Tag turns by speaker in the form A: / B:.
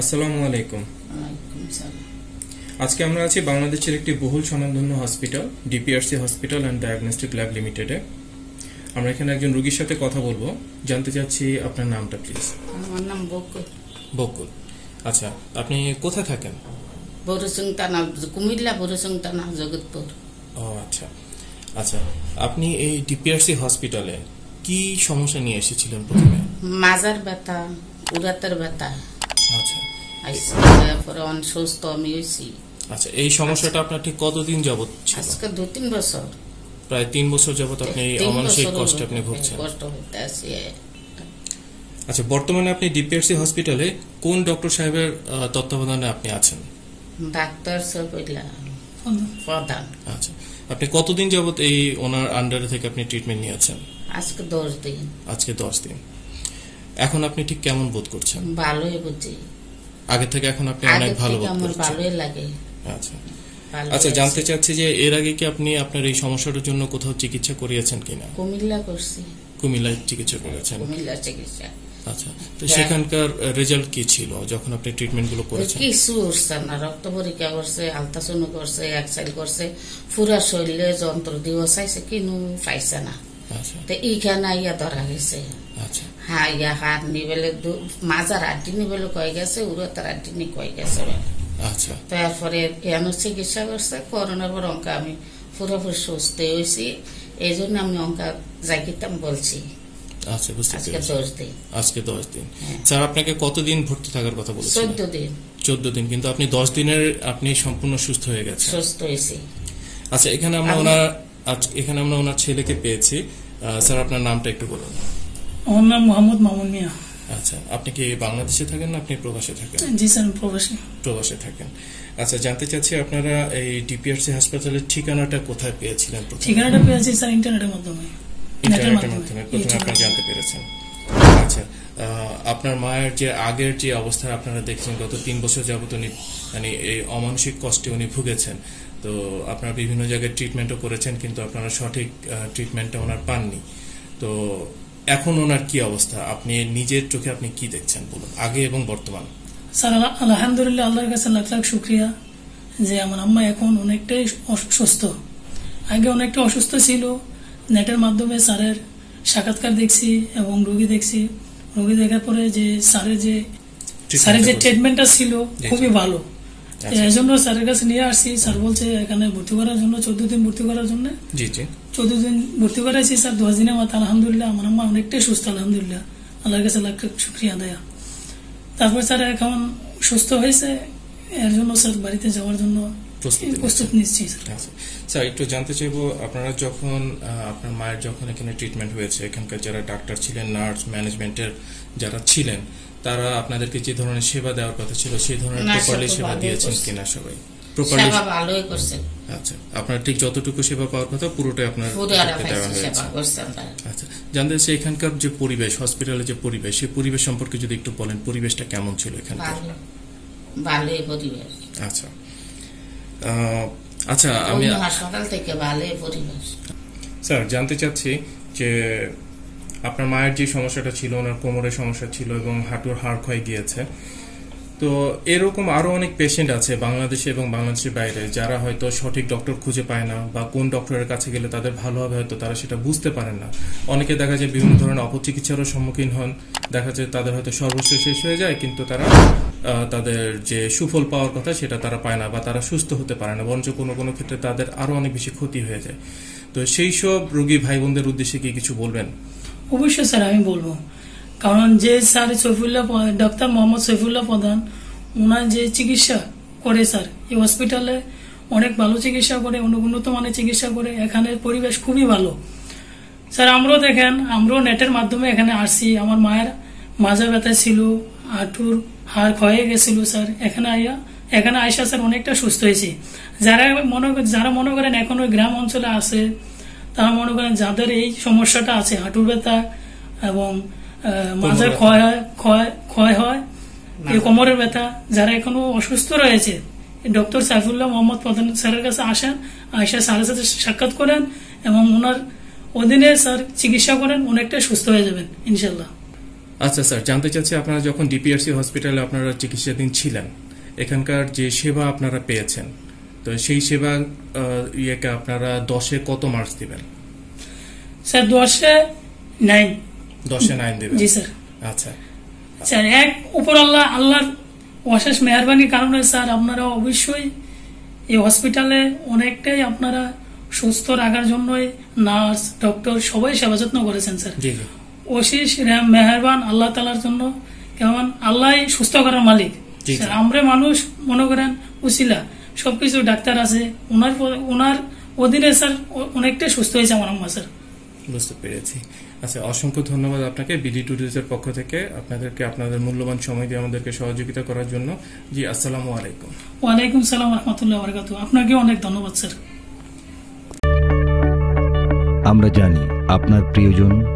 A: আসসালামু আলাইকুম। আজকে আমরা আছি বাংলাদেশের একটি বহুল স্বনামধন্য hospital DPRC hospital and diagnostic lab লিমিটেডে। আমরা এখানে একজন রোগীর সাথে কথা বলব। জানতে চাচ্ছি আপনার নামটা প্লিজ
B: আমার নাম বকুল।
A: বকুল। আচ্ছা আপনি কোথায় থাকেন?
B: বরসুং টানা কুমিল্লা বরসুং টানা জগৎপুর।
A: ও আচ্ছা। আচ্ছা আপনি এই ডিপিআরসি হসপিটালে কি সমস্যা নিয়ে এসেছিলেন প্রথমে?
B: মাজার ব্যথা উরাতের ব্যথা।
A: আচ্ছা।
B: তারপরে আমি হয়েছি
A: আচ্ছা এই সমস্যাটা আপনার ঠিক কতদিন যাবত ছিল?
B: আজকে দু তিন বছর।
A: প্রায় তিন বছর যাবত আপনি অমানসিক কষ্টে আপনি ভুগছেন।
B: কষ্ট হইতে আছে
A: আচ্ছা বর্তমানে আপনি ডিপিআরসি হসপিটালে কোন ডক্টর সাহেবের তত্ত্বাবধানে আপনি আছেন?
B: ডাক্তার প্রধান।
A: আচ্ছা আপনি কতদিন যাবত এই ওনার আন্ডারে থেকে আপনি ট্রিটমেন্ট নিয়েছেন?
B: আজকে দশ দিন।
A: আজকে দশ দিন। এখন আপনি ঠিক কেমন বোধ করছেন?
B: ভালোই বুঝি।
A: আগে থেকে এখন আপনি অনেক ভালো বোধ করছেন।
B: ভালোই লাগে।
A: আচ্ছা। আচ্ছা জানতে চাচ্ছি যে এর আগে কি আপনি আপনার এই সমস্যাটার জন্য কোথাও চিকিৎসা করিয়েছেন কিনা?
B: কুমিল্লা করছি।
A: কুমিল্লায় চিকিৎসা করেছেন
B: কুমিল্লা চিকিৎসা।
A: আচ্ছা। তো
B: হ্যাঁ।
A: সেখানকার রেজাল্ট কি ছিল যখন আপনি ট্রিটমেন্টগুলো করেছেন?
B: কিছু উঠছে না। রক্ত পরীক্ষা করছে আলট্রাসাউন্ড করছে এক্সরে করছে। পুরা শরীরে যন্ত্র দিয়ে চাইছে কিনু পাইছে না। তো এইখানে ধরা গেছে
A: আচ্ছা।
B: হা ইয়া হাত নিবেলে দু- মাজার আড্ডি কয়ে গেছে উড়তার আড্ডি নি কয়ে গেছে।
A: আচ্ছা।
B: তারপরে এখানে চিকিৎসা করছে করোনার পর অঙ্কা আমি পুরোপুরি সুস্থ হয়েছি এই জন্য আমি অঙ্কা যাইতাম বলছি।
A: আচ্ছা বুঝতে
B: আজকে
A: পেরেছি।
B: দশ দিন।
A: আজকে দশ দিন।
B: হ্যাঁ।
A: স্যার আপনাকে কতদিন ভর্তি থাকার কথা বলেছিলেন?
B: চোদ্দ দিন।
A: চোদ্দ দিন কিন্তু আপনি দশ দিনের আপনি সম্পূর্ণ সুস্থ হয়ে গেছেন।
B: সুস্থ হয়েছি
A: আচ্ছা এখানে আমরা ওনার এখানে আমরা ওনার ছেলেকে পেয়েছি। স্যার আপনার নামটা একটু বলুন।
C: আমার নাম মোহাম্মদ মামুন মিয়া।
A: আচ্ছা আপনি কি বাংলাদেশে থাকেন না আপনি প্রবাসে থাকেন?
C: জি স্যার প্রবাসী।
A: প্রবাসে থাকেন। আচ্ছা জানতে চাচ্ছি আপনারা এই ডিপিআরসি হাসপাতালের ঠিকানাটা কোথায় পেয়েছিলেন
C: ঠিকানাটা পেয়েছি স্যার ইন্টারনেটের মাধ্যমে।
A: ইন্টারনেটের মাধ্যমে। প্রথমে। আপনি জানতে পেরেছেন। আচ্ছা আপনার মায়ের যে আগের যে অবস্থা আপনারা দেখছেন গত তিন বছর যাবত উনি মানে এই অমানসিক কষ্টে উনি ভুগেছেন। তো আপনারা বিভিন্ন জায়গায় ট্রিটমেন্টও করেছেন কিন্তু আপনারা সঠিক ট্রিটমেন্টটা ওনার পাননি। তো এখন ওনার কি অবস্থা? আপনি নিজের চোখে আপনি কি দেখছেন বলুন আগে এবং বর্তমান?
C: স্যার আল- আলহামদুলিল্লাহ আল্লাহর কাছে লাখ লাখ শুক্রিয়া যে আমার আম্মা এখন অনেকটাই অস- সুস্থ। আগে অনেকটা অসুস্থ ছিল নেটের মাধ্যমে স্যারের সাক্ষাৎকার দেখছি এবং রোগী দেখছি। রোগী দেখার পরে যে স্যারের যে স্যারের যে ট্রিটমেন্টটা ছিল খুবই ভালো। এই জন্য স্যারের কাছে নিয়ে আসছি। স্যার বলছে এখানে ভর্তি করার জন্য চোদ্দ দিন ভর্তি করার জন্য?
A: জি জি।
C: চোদ্দ দিন ভর্তি করাইছি স্যার। দশ দিনের মাথা আলহামদুলিল্লাহ। আমার আম্মা অনেকটাই সুস্থ আলহামদুলিল্লাহ। আল্লাহর কাছে লাখ শুক্রিয়া দেয়া। তারপর স্যার এখন সুস্থ হয়েছে। এর জন্য স্যার বাড়িতে যাওয়ার জন্য
A: প্রস্তুতি
C: নিচ্ছি স্যার
A: আচ্ছা। একটু জানতে চাইব আপনারা যখন আপনার মায়ের যখন এখানে ট্রিটমেন্ট হয়েছে এখানকার যারা ডাক্তার ছিলেন নার্স ম্যানেজমেন্টের যারা ছিলেন তারা আপনাদেরকে যে ধরনের সেবা দেওয়ার কথা ছিল সেই ধরনের প্রপারলি সেবা দিয়েছেন কিনা সবাই? প্রপারলি
B: ভালোই করছে।
A: আচ্ছা আপনার ঠিক যতটুকু সেবা পাওয়ার কথা পুরোটাই আপনার দেওয়া হয়েছে। আচ্ছা জানতে চাচ্ছি এখানকার যে পরিবেশ হসপিটালের যে পরিবেশ সেই পরিবেশ সম্পর্কে যদি একটু বলেন পরিবেশটা কেমন ছিল এখানকার?
B: ভালোই পরিবেশ।
A: আচ্ছা। আচ্ছা আমি
B: হাসপাতাল থেকে ভালোই পরিবেশ।
A: স্যার জানতে চাচ্ছি যে আপনার মায়ের যে সমস্যাটা ছিল ওনার কোমরের সমস্যা ছিল এবং হাঁটুর হাড় ক্ষয় গিয়েছে। তো এরকম আরও অনেক পেশেন্ট আছে বাংলাদেশে এবং বাংলাদেশের বাইরে যারা হয়তো সঠিক ডক্টর খুঁজে পায় না বা কোন ডক্টরের কাছে গেলে তাদের ভালো হবে হয়তো তারা সেটা বুঝতে পারেন না। অনেকে দেখা যায় বিভিন্ন ধরনের অপচিকিৎসারও সম্মুখীন হন। দেখা যায় তাদের হয়তো সর্বশেষ শেষ হয়ে যায় কিন্তু তারা তাদের যে সুফল পাওয়ার কথা সেটা তারা পায় না বা তারা সুস্থ হতে পারে না, বরঞ্চ কোনো কোনো ক্ষেত্রে তাদের আরও অনেক বেশি ক্ষতি হয়ে যায়। তো সেই সব রোগী ভাই বোনদের উদ্দেশ্যে কি কিছু বলবেন?
C: অবশ্যই স্যার, আমি বলব। কারণ যে স্যার সৈফুল্লাহ ডক্টর মোহাম্মদ সৈফুল্লাহ প্রধান ওনার যে চিকিৎসা করে স্যার এই হসপিটালে অনেক ভালো চিকিৎসা করে উন্নত মানের চিকিৎসা করে, এখানে পরিবেশ খুবই ভালো। স্যার, আমরাও দেখেন, আমরাও নেটের মাধ্যমে এখানে আসছি। আমার মায়ের মাজা ব্যথা ছিল, হাঁটুর হাড় ক্ষয়ে গেছিল স্যার। এখানে আইয়া এখানে আইসা স্যার অনেকটা সুস্থ হয়েছি। যারা মনে যারা মনে করেন এখন ওই গ্রাম অঞ্চলে আছে তারা মনে করেন যাদের এই সমস্যাটা আছে হাঁটুর ব্যথা এবং মাজার ক্ষয় হয় ক্ষয় ক্ষয় হয় এই কোমরের ব্যথা। যারা এখনও অসুস্থ রয়েছে ডক্টর সাইফুল্লাহ মোহাম্মদ প্রধান স্যারের কাছে আসেন আয়সা স্যারের সাথে সাক্ষাৎ করেন এবং ওনার অধীনে স্যার চিকিৎসা করেন অনেকটা সুস্থ হয়ে যাবেন ইনশাল্লাহ
A: আচ্ছা স্যার জানতে চাচ্ছি আপনারা যখন ডিপিআরসি হসপিটালে আপনারা চিকিৎসাধীন ছিলেন এখানকার যে সেবা আপনারা পেয়েছেন তো সেই সেবা ইয়েকে আপনারা দশে কত মার্কস দিবেন?
C: স্যার দশে নাইন
A: দশে নাইন দেবেন?
C: জি স্যার।
A: আচ্ছা।
C: স্যার এক উপর আল্লাহ আল্লাহর অশেষ মেহরবানির কারণে স্যার আপনারা অবশ্যই এই হসপিটালে অনেকটাই আপনারা সুস্থ রাখার জন্যই নার্স ডক্টর সবাই সেবা যত্ন করেছেন স্যার। রে- মেহরবান আল্লাহ তালার জন্য। কেমন? আল্লাহ সুস্থ করার মালিক। স্যার আমরা মানুষ মনে করেন উচিলা সবকিছু ডাক্তার আছে। ওনার পর- ওনার অধীনে স্যার অনেকটাই সুস্থ হয়েছে আমার আম্মা স্যার।
A: বুঝতে পেরেছি। আচ্ছা অসংখ্য ধন্যবাদ আপনাকে বিডি ট্যুরিজের পক্ষ থেকে আপনাদেরকে আপনাদের মূল্যবান সময় দিয়ে আমাদেরকে সহযোগিতা করার জন্য। জি আসসালামু আলাইকুম।
C: ওয়ালাইকুম সালাম রহমতুল্লাহ বরকাত আপনাকে অনেক ধন্যবাদ স্যার।
D: আমরা জানি আপনার প্রিয়জন